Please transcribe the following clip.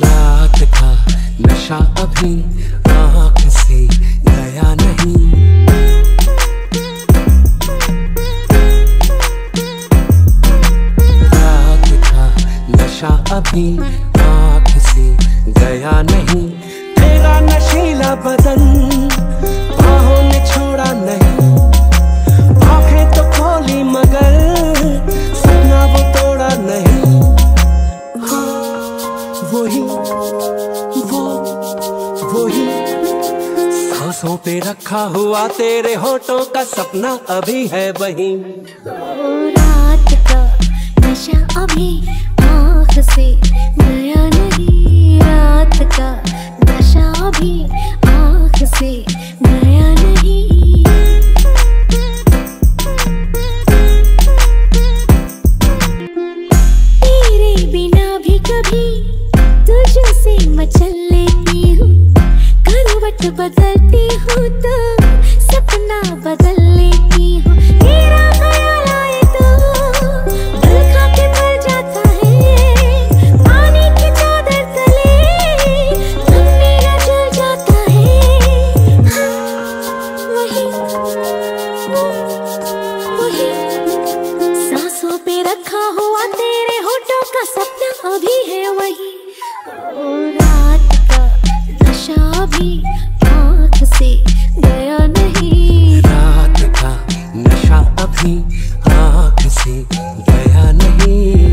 रात का नशा अभी आँख से गया नहीं। रात का नशा अभी आँख से गया नहीं। तेरा नशीला बदन बाहों वही सांसों पे रखा हुआ तेरे होठों का सपना अभी है वही। रात का नशा अभी आँख से नया नहीं, रात का रखा हुआ तेरे होठों का सपना अभी है वही। ओ रात का नशा भी आँख से गया नहीं। रात का नशा अभी आँख से गया नहीं।